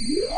Yeah.